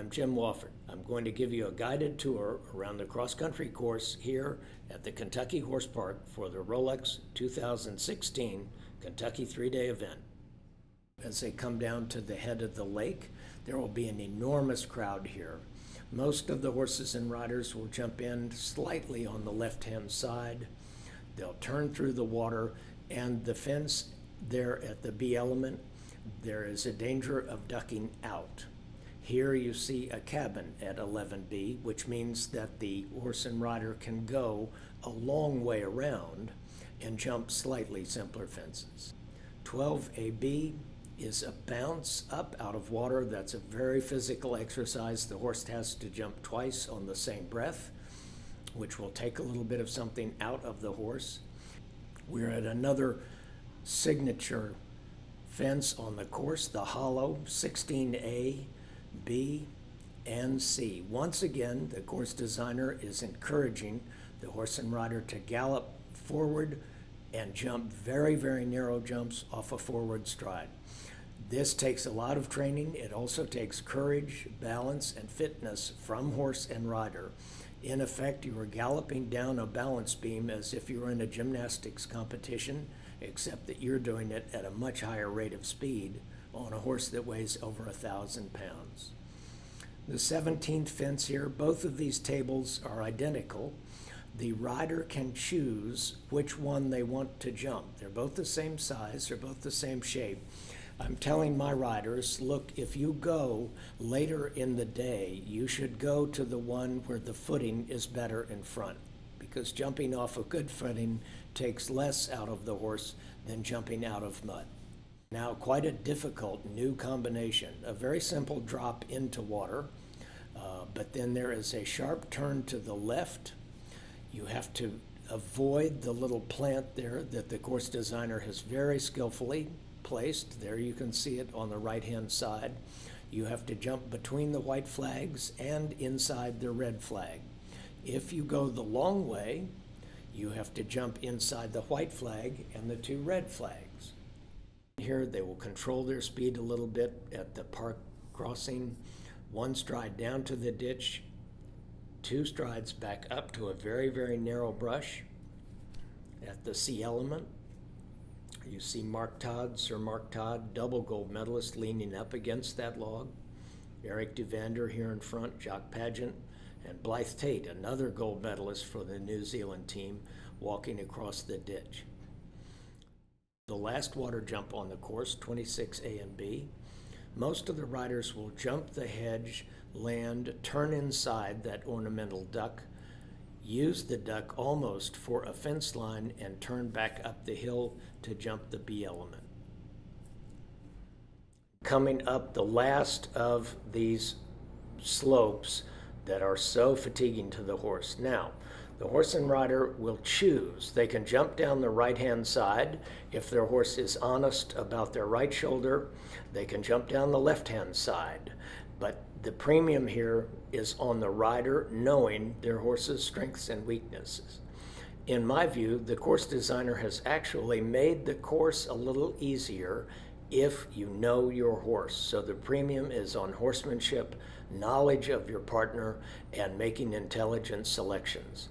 I'm Jim Wofford. I'm going to give you a guided tour around the cross country course here at the Kentucky Horse Park for the Rolex 2016 Kentucky three day event. As they come down to the head of the lake, there will be an enormous crowd here. Most of the horses and riders will jump in slightly on the left hand side. They'll turn through the water, and the fence there at the B element, there is a danger of ducking out. Here you see a cabin at 11B, which means that the horse and rider can go a long way around and jump slightly simpler fences. 12AB is a bounce up out of water. That's a very physical exercise. The horse has to jump twice on the same breath, which will take a little bit of something out of the horse. We're at another signature fence on the course, the hollow 16A, B, and C. Once again, the course designer is encouraging the horse and rider to gallop forward and jump very, very narrow jumps off a forward stride. This takes a lot of training. It also takes courage, balance, and fitness from horse and rider. In effect, you are galloping down a balance beam as if you were in a gymnastics competition, except that you're doing it at a much higher rate of speed on a horse that weighs over a thousand pounds. The 17th fence here, both of these tables are identical. The rider can choose which one they want to jump. They're both the same size, they're both the same shape. I'm telling my riders, look, if you go later in the day, you should go to the one where the footing is better in front because jumping off a good footing takes less out of the horse than jumping out of mud. Now, quite a difficult new combination. A very simple drop into water, uh, but then there is a sharp turn to the left. You have to avoid the little plant there that the course designer has very skillfully placed. There you can see it on the right hand side. You have to jump between the white flags and inside the red flag. If you go the long way, you have to jump inside the white flag and the two red flags. Here they will control their speed a little bit at the park crossing. One stride down to the ditch, two strides back up to a very, very narrow brush at the C element. You see Mark Todd, Sir Mark Todd, double gold medalist, leaning up against that log. Erik Duvander here in front, Jock Paget, and Blyth Tait, another gold medalist for the New Zealand team, walking across the ditch. The last water jump on the course, 26A and B, most of the riders will jump the hedge, land, turn inside that ornamental duck, use the duck almost for a fence line, and turn back up the hill to jump the B element. Coming up the last of these slopes that are so fatiguing to the horse. Now, the horse and rider will choose. They can jump down the right hand side. If their horse is honest about their right shoulder, they can jump down the left hand side. But the premium here is on the rider knowing their horse's strengths and weaknesses. In my view, the course designer has actually made the course a little easier if you know your horse. So the premium is on horsemanship, knowledge of your partner, and making intelligent selections.